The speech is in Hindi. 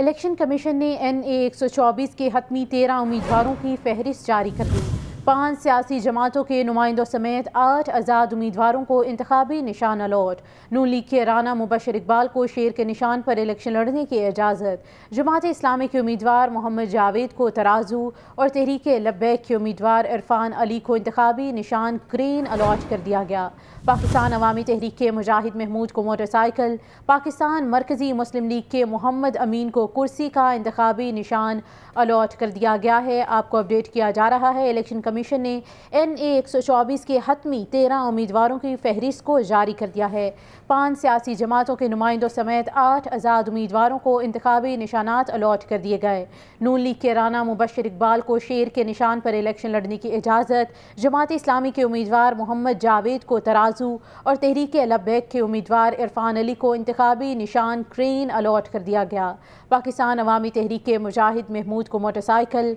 इलेक्शन कमीशन ने एन ए एक सौ चौबीस के हतमी तेरह उम्मीदवारों की फहरिस्त जारी कर दी। पाँच सियासी जमातों के नुमाइंदों समेत आठ आज़ाद उम्मीदवारों को इंतबी निशान अलॉट नू लीग के राना मुबशर इकबाल को शेर के निशान पर इलेक्शन लड़ने की इजाज़त। जमात इस्लामी के उम्मीदवार मोहम्मद जावेद को तराजू और तहरीक लब्बैक के उम्मीदवार इरफान अली को इंतबी निशान क्रेन अलॉट कर दिया गया। पाकिस्तान अवामी तहरीक के मुजाहिद महमूद को मोटरसाइकिल, पाकिस्तान मरकज़ी मुस्लिम लीग के मोहम्मद अमीन को कुर्सी का इंतबी निशान अलॉट कर दिया गया है। आपको अपडेट किया जा रहा है, इलेक्शन कमीशन ने एन ए एक सौ चौबीस के हतमी तेरह उम्मीदवारों की फहरिस्त को जारी कर दिया है। पाँच सियासी जमातों के नुमाइंदों समेत आठ आज़ाद उम्मीदवारों को इंतबी निशानात अलॉट कर दिए गए। नून लीग के राना मुबशर इकबाल को शेर के निशान पर इलेक्शन लड़ने की इजाज़त, जमात इस्लामी के उम्मीदवार मोहम्मद जावेद को तराजू और तहरीक लब्बैक के उम्मीदवार इरफान अली को इंतबी निशान क्रेन अलॉट कर दिया गया। पाकिस्तान अवामी तहरीक मुजाहिद महमूद को मोटरसाइकिल,